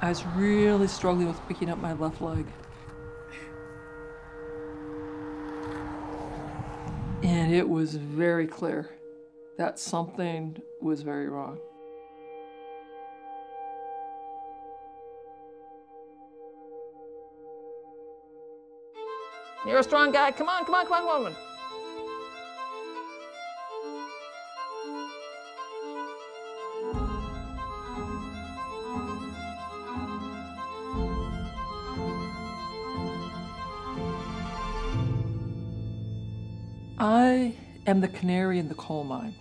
I was really struggling with picking up my left leg. And it was very clear that something was very wrong. You're a strong guy. Come on, come on, come on, come I am the canary in the coal mine.